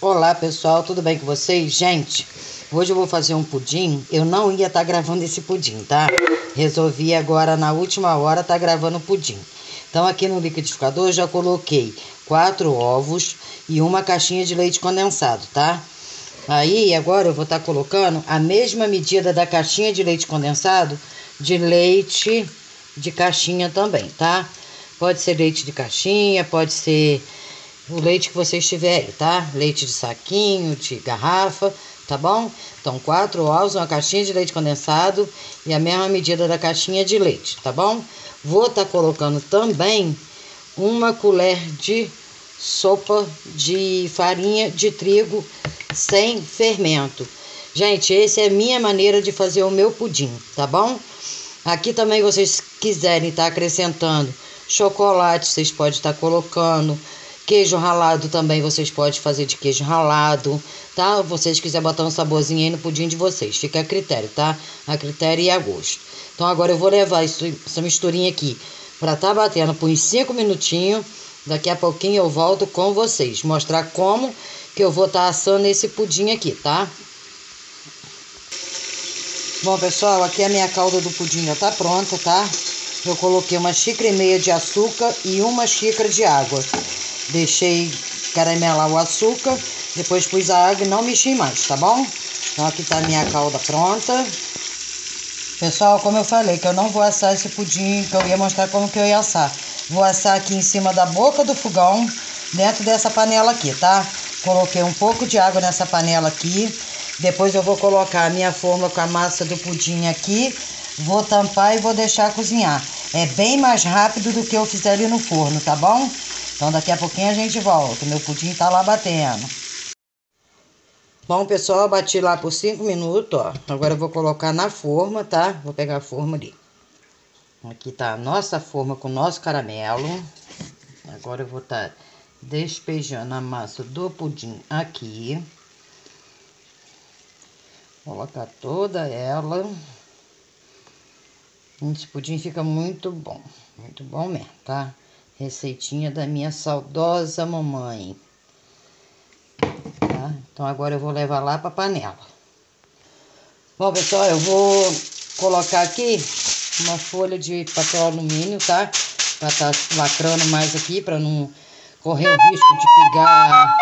Olá pessoal, tudo bem com vocês? Gente, hoje eu vou fazer um pudim. Eu não ia estar tá gravando esse pudim, tá? Resolvi agora na última hora estar tá gravando o pudim. Então aqui no liquidificador já coloquei quatro ovos e uma caixinha de leite condensado, tá? Aí agora eu vou estar tá colocando a mesma medida da caixinha de leite condensado de leite de caixinha também, tá? Pode ser leite de caixinha, pode ser o leite que vocês tiverem, tá? Leite de saquinho, de garrafa, tá bom? Então, quatro ovos, uma caixinha de leite condensado e a mesma medida da caixinha de leite, tá bom? Vou estar tá colocando também uma colher de sopa de farinha de trigo sem fermento. Gente, essa é a minha maneira de fazer o meu pudim, tá bom? Aqui também vocês quiserem estar tá acrescentando chocolate, vocês podem estar tá colocando Queijo ralado também vocês podem fazer de queijo ralado, tá? Vocês quiserem botar um saborzinho aí no pudim de vocês, fica a critério, tá? A critério e a gosto. Então agora eu vou levar isso, essa misturinha aqui para tá batendo por uns 5 minutinhos. Daqui a pouquinho eu volto com vocês, mostrar como que eu vou estar tá assando esse pudim aqui, tá? Bom, pessoal, aqui a minha calda do pudim já tá pronta, tá? Eu coloquei uma xícara e meia de açúcar e uma xícara de água. Deixei caramelar o açúcar, depois pus a água e não mexi mais, tá bom? Então aqui tá a minha calda pronta. Pessoal, como eu falei, que eu não vou assar esse pudim, que eu ia mostrar como que eu ia assar. Vou assar aqui em cima da boca do fogão, dentro dessa panela aqui, tá? Coloquei um pouco de água nessa panela aqui. Depois eu vou colocar a minha forma com a massa do pudim aqui. Vou tampar e vou deixar cozinhar. É bem mais rápido do que eu fizer ali no forno, tá bom? Então daqui a pouquinho a gente volta. Meu pudim tá lá batendo. Bom, pessoal, bati lá por 5 minutos, ó. Agora eu vou colocar na forma, tá? Vou pegar a forma ali. Aqui tá a nossa forma com o nosso caramelo. Agora eu vou estar tá despejando a massa do pudim aqui. Colocar toda ela. Esse pudim fica muito bom, muito bom mesmo, tá? Receitinha da minha saudosa mamãe. Tá? Então, agora eu vou levar lá pra panela. Bom, pessoal, eu vou colocar aqui uma folha de papel alumínio, tá? Pra tá lacrando mais aqui, pra não correr o risco de pegar,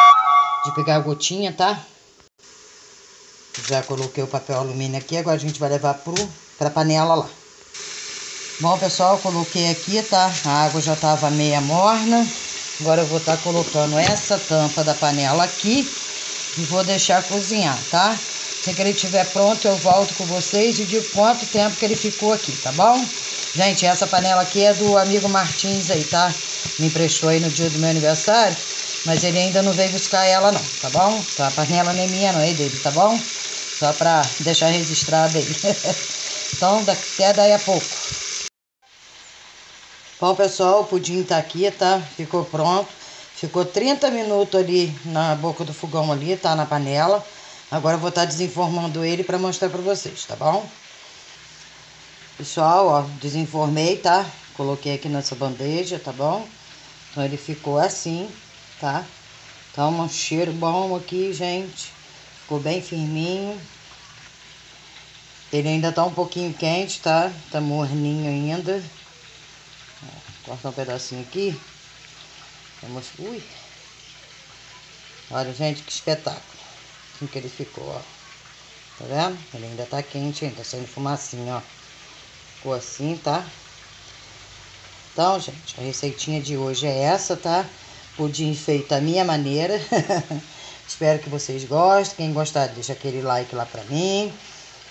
de pegar a gotinha, tá? Já coloquei o papel alumínio aqui, agora a gente vai levar pro, pra panela lá. Bom, pessoal, coloquei aqui, tá? A água já tava meia morna. Agora eu vou estar tá colocando essa tampa da panela aqui e vou deixar cozinhar, tá? Assim que ele estiver pronto, eu volto com vocês e digo quanto tempo que ele ficou aqui, tá bom? Gente, essa panela aqui é do amigo Martins aí, tá? Me emprestou aí no dia do meu aniversário, mas ele ainda não veio buscar ela não, tá bom? Então a panela não é minha, não é dele, tá bom? Só pra deixar registrado aí. então, até daí a pouco. Bom, pessoal, o pudim tá aqui, tá? Ficou pronto. Ficou 30 minutos ali na boca do fogão ali, tá? Na panela. Agora eu vou estar tá desenformando ele para mostrar para vocês, tá bom? Pessoal, ó, desenformei, tá? Coloquei aqui nessa bandeja, tá bom? Então ele ficou assim, tá? Tá um cheiro bom aqui, gente. Ficou bem firminho. Ele ainda tá um pouquinho quente, tá? Tá morninho ainda. Cortar um pedacinho aqui. Vamos... Ui! Olha, gente, que espetáculo. Assim que ele ficou, ó. Tá vendo? Ele ainda tá quente ainda, tá saindo fumacinha, ó. Ficou assim, tá? Então, gente, a receitinha de hoje é essa, tá? Pudim feito da minha maneira. Espero que vocês gostem. Quem gostar, deixa aquele like lá pra mim.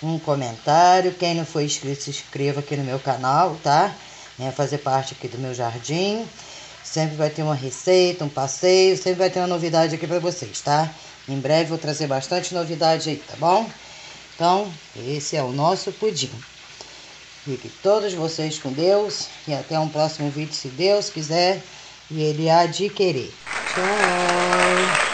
Um comentário. Quem não for inscrito, se inscreva aqui no meu canal, tá? Né, fazer parte aqui do meu jardim. Sempre vai ter uma receita, um passeio, sempre vai ter uma novidade aqui para vocês, tá? Em breve vou trazer bastante novidade aí, tá bom? Então, esse é o nosso pudim. Fiquem todos vocês com Deus e até um próximo vídeo, se Deus quiser e Ele há de querer. Tchau!